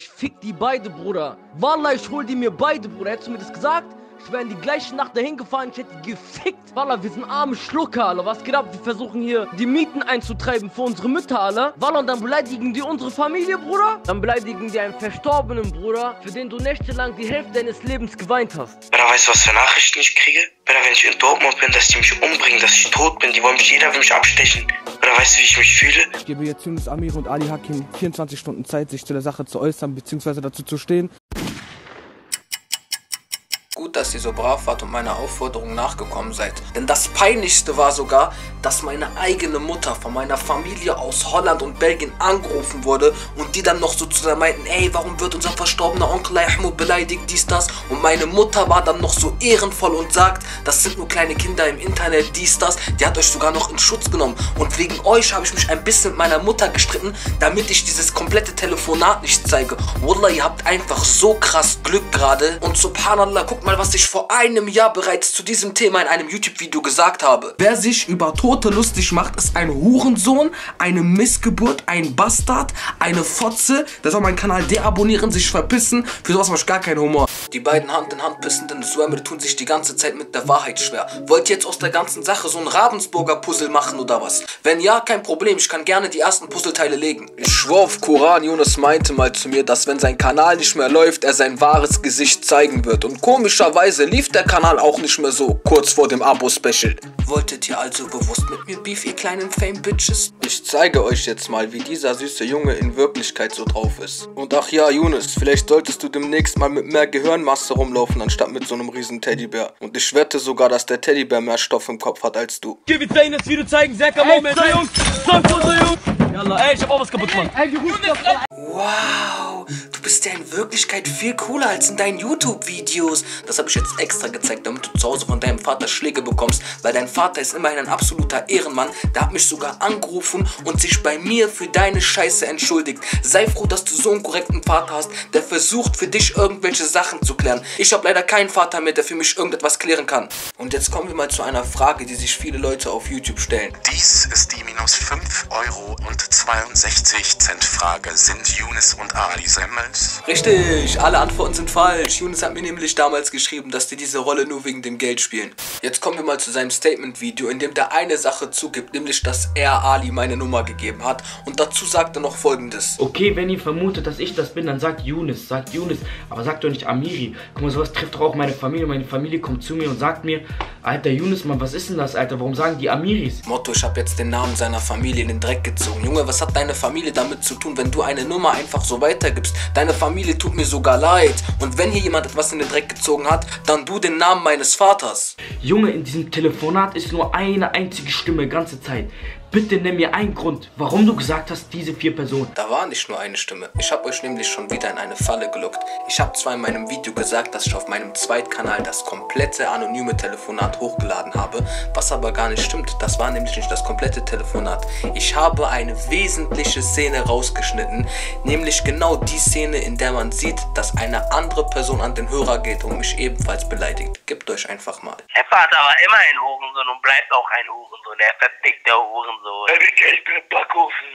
Ich fick die beide, Bruder. Wallah, ich hol die mir beide, Bruder. Hättest du mir das gesagt? Ich wäre in die gleiche Nacht dahin gefahren, ich hätte die gefickt. Wallah, wir sind arme Schlucker, Alter. Was geht ab? Wir versuchen hier die Mieten einzutreiben für unsere Mütter, Alter. Wallah, und dann beleidigen die unsere Familie, Bruder. Dann beleidigen die einen Verstorbenen, Bruder, für den du nächtelang die Hälfte deines Lebens geweint hast. Bruder, weißt du, was für Nachrichten ich kriege? Bruder, wenn ich in Dortmund bin, dass die mich umbringen, dass ich tot bin. Die wollen mich, jeder will mich abstechen. Bruder, weißt du, wie ich mich fühle? Ich gebe jetzt Yunus Amir und Ali Hakim 24 Stunden Zeit, sich zu der Sache zu äußern bzw. dazu zu stehen. Dass ihr so brav wart und meiner Aufforderung nachgekommen seid. Denn das Peinlichste war sogar, dass meine eigene Mutter von meiner Familie aus Holland und Belgien angerufen wurde und die dann noch so meinten, ey, warum wird unser verstorbener Onkel Ahmud beleidigt, dies, das. Und meine Mutter war dann noch so ehrenvoll und sagt, das sind nur kleine Kinder im Internet, dies, das. Die hat euch sogar noch in Schutz genommen. Und wegen euch habe ich mich ein bisschen mit meiner Mutter gestritten, damit ich dieses komplette Telefonat nicht zeige. Wallah, ihr habt einfach so krass Glück gerade. Und subhanallah, guckt mal, was ich vor einem Jahr bereits zu diesem Thema in einem YouTube-Video gesagt habe. Wer sich über Tote lustig macht, ist ein Hurensohn, eine Missgeburt, ein Bastard, eine Fotze. Der soll meinen Kanal deabonnieren, sich verpissen. Für sowas habe ich gar keinen Humor. Die beiden Hand in Hand pissenden Swammer tun sich die ganze Zeit mit der Wahrheit schwer. Wollt ihr jetzt aus der ganzen Sache so ein Ravensburger Puzzle machen oder was? Wenn ja, kein Problem, ich kann gerne die ersten Puzzleteile legen. Ich schwor auf Koran, Jonas meinte mal zu mir, dass wenn sein Kanal nicht mehr läuft, er sein wahres Gesicht zeigen wird. Und komischerweise lief der Kanal auch nicht mehr so, kurz vor dem Abo-Special. Wolltet ihr also bewusst mit mir Beef, ihr kleinen Fame-Bitches? Ich zeige euch jetzt mal, wie dieser süße Junge in Wirklichkeit so drauf ist. Und ach ja, Yunus, vielleicht solltest du demnächst mal mit mehr Gehirnmasse rumlaufen, anstatt mit so einem riesen Teddybär. Und ich wette sogar, dass der Teddybär mehr Stoff im Kopf hat als du. Okay, wir zeigen das Video, zeigen Serka Moment. Ey, Jungs, unser Jungs. Yalla, ey, ich hab auch was kaputt gemacht. Wow, du bist ja in Wirklichkeit viel cooler als in deinen YouTube-Videos. Das habe ich jetzt extra gezeigt, damit du zu Hause von deinem Vater Schläge bekommst, weil dein Vater ist immerhin ein absoluter Ehrenmann. Der hat mich sogar angerufen und sich bei mir für deine Scheiße entschuldigt. Sei froh, dass du so einen korrekten Vater hast, der versucht für dich irgendwelche Sachen zu klären. Ich habe leider keinen Vater mehr, der für mich irgendetwas klären kann. Und jetzt kommen wir mal zu einer Frage, die sich viele Leute auf YouTube stellen. Dies ist die minus 5 Euro und 62 Cent Frage. Sind Yunus und Ali Richtig, alle Antworten sind falsch. Yunus hat mir nämlich damals geschrieben, dass die diese Rolle nur wegen dem Geld spielen. Jetzt kommen wir mal zu seinem Statement-Video, in dem der eine Sache zugibt, nämlich dass er Ali meine Nummer gegeben hat. Und dazu sagt er noch folgendes. Okay, wenn ihr vermutet, dass ich das bin, dann sagt Yunus, sagt Yunus, aber sagt doch nicht Amiri. Guck mal, sowas trifft doch auch meine Familie. Meine Familie kommt zu mir und sagt mir, Alter Yunus, Mann, was ist denn das, Alter? Warum sagen die Amiris? Motto, ich habe jetzt den Namen seiner Familie in den Dreck gezogen. Junge, was hat deine Familie damit zu tun, wenn du eine Nummer einfach so weitergibst? Deine Familie tut mir sogar leid. Und wenn hier jemand etwas in den Dreck gezogen hat, dann du den Namen meines Vaters. Junge, in diesem Telefonat ist nur eine einzige Stimme, ganze Zeit. Bitte nenn mir einen Grund, warum du gesagt hast, diese vier Personen. Da war nicht nur eine Stimme. Ich habe euch nämlich schon wieder in eine Falle gelockt. Ich habe zwar in meinem Video gesagt, dass ich auf meinem Zweitkanal das komplette anonyme Telefonat hochgeladen habe, was aber gar nicht stimmt. Das war nämlich nicht das komplette Telefonat. Ich habe eine wesentliche Szene rausgeschnitten, nämlich genau die Szene, in der man sieht, dass eine andere Person an den Hörer geht und mich ebenfalls beleidigt. Gebt euch einfach mal. Der Vater war immer ein Hurensohn und bleibt auch ein Hurensohn. Der verfickte Hurensohn. Ich bin Backofen.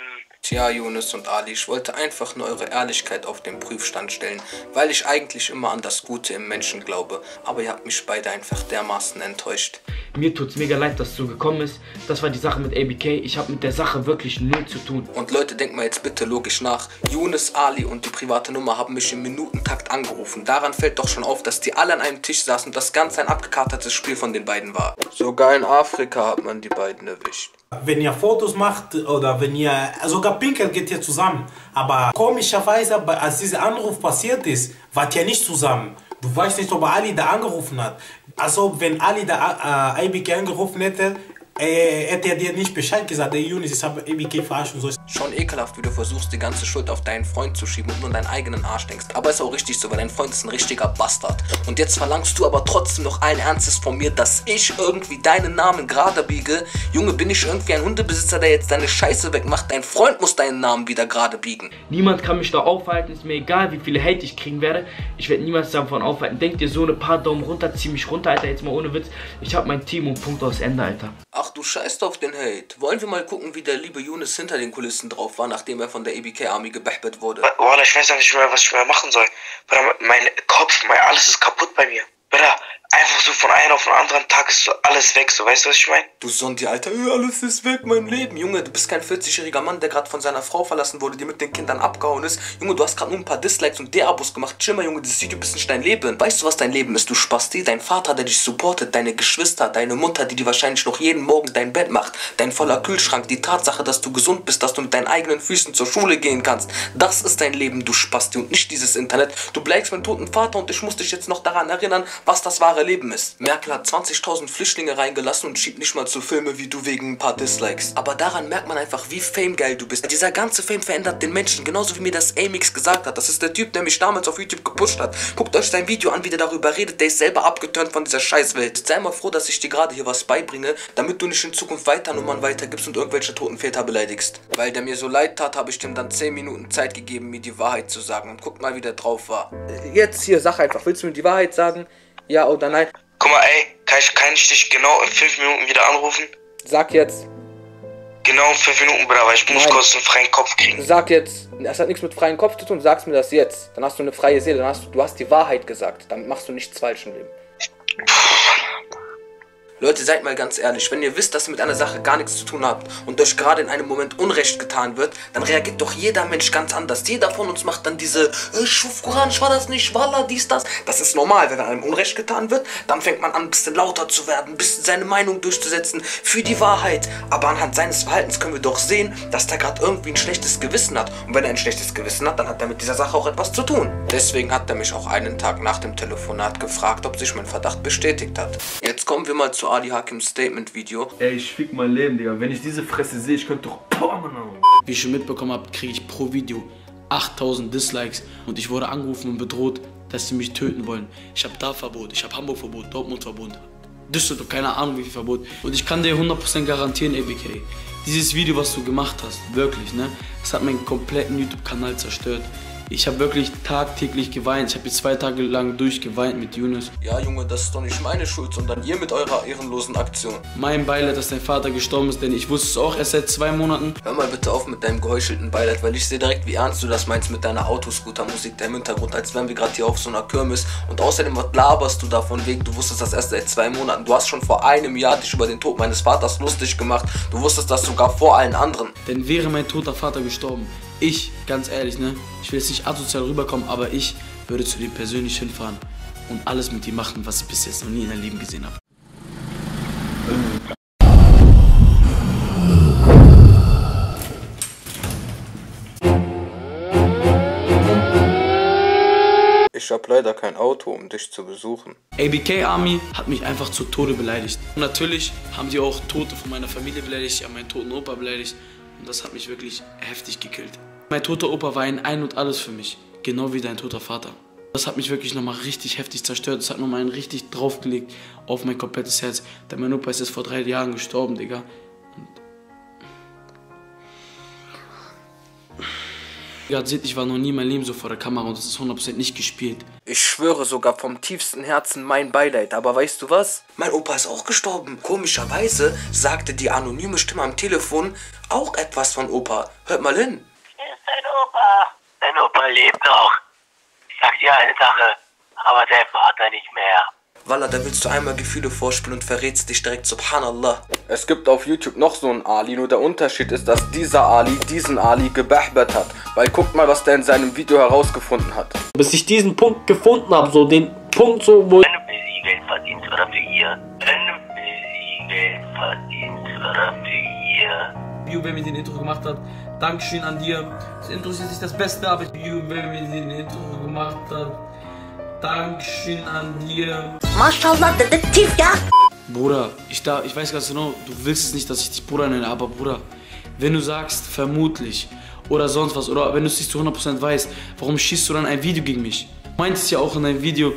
Tja, Yunus und Ali, ich wollte einfach nur eure Ehrlichkeit auf den Prüfstand stellen, weil ich eigentlich immer an das Gute im Menschen glaube. Aber ihr habt mich beide einfach dermaßen enttäuscht. Mir tut's mega leid, dass es so gekommen ist. Das war die Sache mit ABK. Ich habe mit der Sache wirklich null zu tun. Und Leute, denkt mal jetzt bitte logisch nach. Yunus, Ali und die private Nummer haben mich im Minutentakt angerufen. Daran fällt doch schon auf, dass die alle an einem Tisch saßen und das Ganze ein abgekartetes Spiel von den beiden war. Sogar in Afrika hat man die beiden erwischt. Wenn ihr Fotos macht oder wenn ihr, sogar Pinkel geht ihr zusammen. Aber komischerweise, als dieser Anruf passiert ist, wart ihr nicht zusammen. Du weißt nicht, ob Ali da angerufen hat. Also wenn Ali da äh, IBK angerufen hätte, äh, hätte er dir nicht Bescheid gesagt, ey Junis, ich habe IBK verarscht und so. Schon ekelhaft, wie du versuchst, die ganze Schuld auf deinen Freund zu schieben und nur an deinen eigenen Arsch denkst. Aber ist auch richtig so, weil dein Freund ist ein richtiger Bastard. Und jetzt verlangst du aber trotzdem noch allen Ernstes von mir, dass ich irgendwie deinen Namen gerade biege. Junge, bin ich irgendwie ein Hundebesitzer, der jetzt deine Scheiße wegmacht? Dein Freund muss deinen Namen wieder gerade biegen. Niemand kann mich da aufhalten. Ist mir egal, wie viele Hate ich kriegen werde. Ich werde niemals davon aufhalten. Denkt ihr so eine paar Daumen runter, zieh mich runter, Alter. Jetzt mal ohne Witz. Ich habe mein Team und Punkt aus Ende, Alter. Du scheißt auf den Hate. Wollen wir mal gucken, wie der liebe Yunus hinter den Kulissen drauf war, nachdem er von der EBK Army gebehbet wurde. Wallah, ich weiß auch nicht mehr, was ich mehr machen soll. Bruder, mein Kopf, mein alles ist kaputt bei mir. Bruder, einfach so von einem auf den anderen Tag ist so alles weg, so weißt du, was ich meine? Du Sondi, Alter, äh, alles ist weg, mein Leben. Junge, du bist kein 40-jähriger Mann, der gerade von seiner Frau verlassen wurde, die mit den Kindern abgehauen ist. Junge, du hast gerade nur ein paar Dislikes und D-Abos gemacht. Mal, Junge, dieses Video ist nicht dein Leben. Weißt du, was dein Leben ist? Du Spasti, dein Vater, der dich supportet, deine Geschwister, deine Mutter, die dir wahrscheinlich noch jeden Morgen dein Bett macht, dein voller Kühlschrank, die Tatsache, dass du gesund bist, dass du mit deinen eigenen Füßen zur Schule gehen kannst. Das ist dein Leben, du Spasti, und nicht dieses Internet. Du bleibst mein toten Vater und ich muss dich jetzt noch daran erinnern, was das wahre Leben ist. Merkel hat 20.000 Flüchtlinge reingelassen und schiebt nicht mal zu Filme wie du wegen ein paar Dislikes. Aber daran merkt man einfach, wie famegeil du bist. Dieser ganze Fame verändert den Menschen, genauso wie mir das Amix gesagt hat. Das ist der Typ, der mich damals auf YouTube gepusht hat. Guckt euch sein Video an, wie der darüber redet. Der ist selber abgeturnt von dieser Scheißwelt. Sei mal froh, dass ich dir gerade hier was beibringe, damit du nicht in Zukunft weiter Nummern weitergibst und irgendwelche toten Väter beleidigst. Weil der mir so leid tat, habe ich dem dann 10 Minuten Zeit gegeben, mir die Wahrheit zu sagen. Und guckt mal, wie der drauf war. Jetzt hier, sag einfach, willst du mir die Wahrheit sagen? Ja oder nein? Guck mal, ey, kann ich, kann ich dich genau in 5 Minuten wieder anrufen? Sag jetzt. Genau in 5 Minuten, Bruder, weil ich muss Nein. kurz einen freien Kopf kriegen. Sag jetzt. Das hat nichts mit freiem Kopf zu tun. Sagst mir das jetzt. Dann hast du eine freie Seele. Dann hast du, du hast die Wahrheit gesagt. Dann machst du nichts falsch im Leben. Leute, seid mal ganz ehrlich, wenn ihr wisst, dass ihr mit einer Sache gar nichts zu tun habt und euch gerade in einem Moment Unrecht getan wird, dann reagiert doch jeder Mensch ganz anders. Jeder von uns macht dann diese, äh, Schuf Koran, ich war das nicht, Wallah, dies, das. Das ist normal, wenn einem Unrecht getan wird, dann fängt man an, ein bisschen lauter zu werden, ein bisschen seine Meinung durchzusetzen für die Wahrheit. Aber anhand seines Verhaltens können wir doch sehen, dass der gerade irgendwie ein schlechtes Gewissen hat. Und wenn er ein schlechtes Gewissen hat, dann hat er mit dieser Sache auch etwas zu tun. Deswegen hat er mich auch einen Tag nach dem Telefonat gefragt, ob sich mein Verdacht bestätigt hat. Jetzt kommen wir mal zu Ali Hakims Statement-Video. Ey, ich fick mein Leben, Digga. Wenn ich diese Fresse sehe, ich könnte doch. Mann. Wie ihr schon mitbekommen habt, kriege ich pro Video 8000 Dislikes und ich wurde angerufen und bedroht, dass sie mich töten wollen. Ich habe da Verbot, ich habe Hamburg Verbot, Dortmund Verbot, Düsseldorf, keine Ahnung wie viel Verbot. Und ich kann dir 100% garantieren, ABK, dieses Video, was du gemacht hast, wirklich, ne, das hat meinen kompletten YouTube-Kanal zerstört. Ich habe wirklich tagtäglich geweint. Ich habe jetzt zwei Tage lang durchgeweint mit Yunus. Ja, Junge, das ist doch nicht meine Schuld, sondern ihr mit eurer ehrenlosen Aktion. Mein Beileid, dass dein Vater gestorben ist, denn ich wusste es auch erst seit zwei Monaten. Hör mal bitte auf mit deinem geheuchelten Beileid, weil ich sehe direkt, wie ernst du das meinst mit deiner Autoscooter-Musik da im Hintergrund, als wären wir gerade hier auf so einer Kirmes. Und außerdem, was laberst du davon wegen? Du wusstest das erst seit zwei Monaten. Du hast schon vor einem Jahr dich über den Tod meines Vaters lustig gemacht. Du wusstest das sogar vor allen anderen. Denn wäre mein toter Vater gestorben, ich, ganz ehrlich, ne, ich will jetzt nicht asozial rüberkommen, aber ich würde zu dir persönlich hinfahren und alles mit dir machen, was ich bis jetzt noch nie in meinem Leben gesehen habe. Ich habe leider kein Auto, um dich zu besuchen. ABK Army hat mich einfach zu Tode beleidigt. Und natürlich haben die auch Tote von meiner Familie beleidigt, die haben meinen toten Opa beleidigt. Und das hat mich wirklich heftig gekillt. Mein toter Opa war ein Ein und Alles für mich. Genau wie dein toter Vater. Das hat mich wirklich nochmal richtig heftig zerstört. Das hat nochmal einen richtig draufgelegt auf mein komplettes Herz. Denn mein Opa ist jetzt vor drei Jahren gestorben, Digga. Digga, seht, ich war noch nie in meinem Leben so vor der Kamera und das ist 100% nicht gespielt. Ich schwöre sogar vom tiefsten Herzen mein Beileid, aber weißt du was? Mein Opa ist auch gestorben. Komischerweise sagte die anonyme Stimme am Telefon auch etwas von Opa. Hört mal hin. Hier ist dein Opa. Dein Opa lebt noch. Ich sag dir eine Sache, aber dein Vater nicht mehr. Walla, da willst du einmal Gefühle vorspielen und verrätst dich direkt, subhanallah. Es gibt auf YouTube noch so einen Ali, nur der Unterschied ist, dass dieser Ali diesen Ali gebahbert hat. Weil guckt mal, was der in seinem Video herausgefunden hat. Bis ich diesen Punkt gefunden habe, so den Punkt so, wo Wenn du für sie Geld verdienst oder für ihr. Wenn du für sie Geld verdienst oder für ihr. Bio, wer mir den Intro gemacht hat, Dankeschön an dir. Das Intro ist jetzt nicht das Beste, aber Bio, wer mir den Intro gemacht hat, Dankeschön an dir. Maschallah, Detektiv, ja? Bruder, ich, da, ich weiß ganz genau, du willst es nicht, dass ich dich Bruder nenne, aber Bruder, wenn du sagst, vermutlich oder sonst was, oder wenn du es nicht zu 100% weißt, warum schießt du dann ein Video gegen mich? Du meintest ja auch in deinem Video,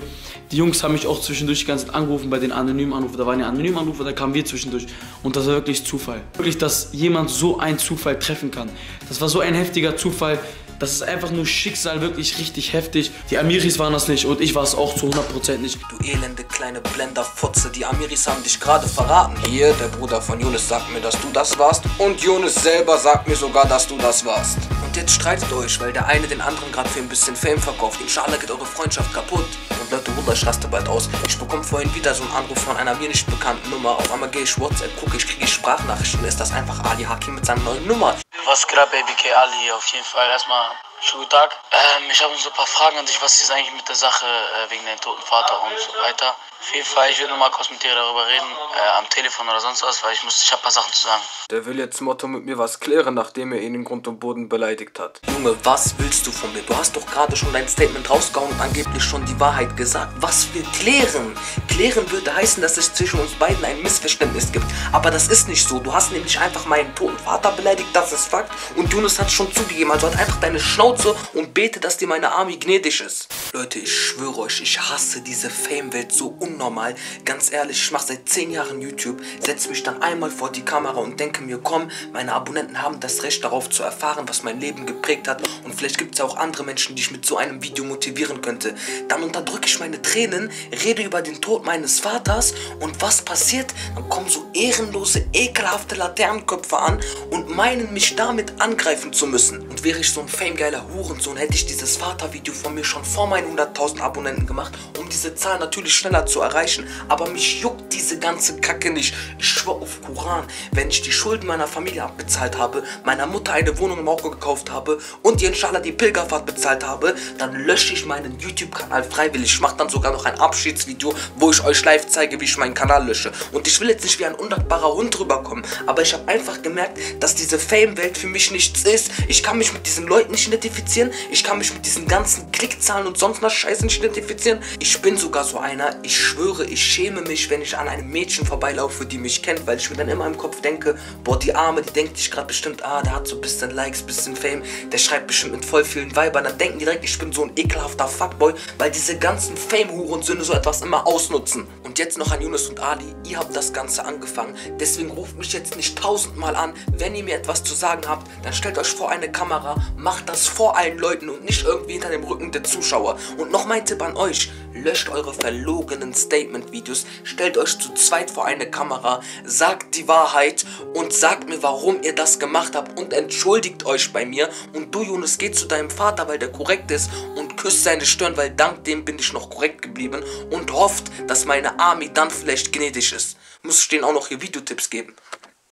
die Jungs haben mich auch zwischendurch die ganze Zeit angerufen bei den anonymen Anrufen. Da waren ja anonyme Anrufe, da kamen wir zwischendurch. Und das war wirklich Zufall. Wirklich, dass jemand so einen Zufall treffen kann. Das war so ein heftiger Zufall. Das ist einfach nur Schicksal, wirklich richtig heftig. Die Amiris waren das nicht und ich war es auch zu 100% nicht. Du elende kleine Blenderfotze, die Amiris haben dich gerade verraten. Hier, der Bruder von Jonas sagt mir, dass du das warst. Und Jonas selber sagt mir sogar, dass du das warst. Und jetzt streitet euch, weil der eine den anderen gerade für ein bisschen Fame verkauft. Inshallah geht eure Freundschaft kaputt. Und Leute, Bruder, ich raste bald aus. Ich bekomme vorhin wieder so einen Anruf von einer mir nicht bekannten Nummer. Auf einmal gehe ich WhatsApp, gucke ich, kriege ich Sprachnachrichten. Ist das einfach Ali Hakim mit seiner neuen Nummer? Was geht ab, Baby K. Ali hier auf jeden Fall. Erstmal schönen guten Tag. Ähm, ich habe so ein paar Fragen an dich. Was ist eigentlich mit der Sache äh, wegen deinem toten Vater und so weiter? Auf jeden Fall, ich will nur mal kurz mit dir darüber reden, äh, am Telefon oder sonst was, weil ich muss, ich habe ein paar Sachen zu sagen. Der will jetzt Motto mit mir was klären, nachdem er ihn in Grund und Boden beleidigt hat. Junge, was willst du von mir? Du hast doch gerade schon dein Statement rausgehauen und angeblich schon die Wahrheit gesagt. Was will klären? Klären würde heißen, dass es zwischen uns beiden ein Missverständnis gibt. Aber das ist nicht so. Du hast nämlich einfach meinen toten Vater beleidigt, das ist Fakt. Und Yunus hat schon zugegeben, also hat einfach deine Schnauze und bete, dass dir meine Army gnädig ist. Leute, ich schwöre euch, ich hasse diese Fame-Welt so unnormal. Ganz ehrlich, ich mache seit 10 Jahren YouTube, setze mich dann einmal vor die Kamera und denke mir, komm, meine Abonnenten haben das Recht darauf zu erfahren, was mein Leben geprägt hat. Und vielleicht gibt es ja auch andere Menschen, die ich mit so einem Video motivieren könnte. Dann unterdrücke ich meine Tränen, rede über den Tod meines Vaters und was passiert? Dann kommen so ehrenlose, ekelhafte Laternenköpfe an und meinen mich damit angreifen zu müssen. Und wäre ich so ein famegeiler Hurensohn, hätte ich dieses Vatervideo von mir schon vor meinen 100.000 Abonnenten gemacht, um diese Zahl natürlich schneller zu erreichen. Aber mich juckt diese ganze Kacke nicht. Ich schwör auf Koran, wenn ich die Schulden meiner Familie abbezahlt habe, meiner Mutter eine Wohnung in Marokko gekauft habe und ihr inshallah die Pilgerfahrt bezahlt habe, dann lösche ich meinen YouTube-Kanal freiwillig. Ich mache dann sogar noch ein Abschiedsvideo, wo ich euch live zeige, wie ich meinen Kanal lösche. Und ich will jetzt nicht wie ein undankbarer Hund rüberkommen, aber ich habe einfach gemerkt, dass diese Fame-Welt für mich nichts ist. Ich kann mich mit diesen Leuten nicht identifizieren. Ich kann mich mit diesen ganzen Klickzahlen und sonst was Scheiße nicht identifizieren. Ich bin sogar so einer, ich schwöre, ich schäme mich, wenn ich an einem Mädchen vorbeilaufe, die mich kennt, weil ich mir dann immer im Kopf denke, boah, die Arme, die denkt sich gerade bestimmt, ah, der hat so ein bisschen Likes, bisschen Fame, der schreibt bestimmt mit voll vielen Weibern. Dann denken die direkt, ich bin so ein ekelhafter Fuckboy, weil diese ganzen Fame-Hurensöhne so etwas immer ausnutzen. Und jetzt noch an Yunus und Ali, ihr habt das Ganze angefangen, deswegen ruft mich jetzt nicht tausendmal an. Wenn ihr mir etwas zu sagen habt, dann stellt euch vor eine Kamera, macht das vor allen Leuten und nicht irgendwie hinter dem Rücken der Zuschauer. Und noch mein Tipp an euch, löscht eure verlogenen Statement-Videos, stellt euch zu zweit vor eine Kamera, sagt die Wahrheit und sagt mir, warum ihr das gemacht habt und entschuldigt euch bei mir. Und du, Yunus, geh zu deinem Vater, weil der korrekt ist und küsst seine Stirn, weil dank dem bin ich noch korrekt geblieben und hofft, dass meine Army dann vielleicht gnädig ist. Muss ich denen auch noch hier Videotipps geben.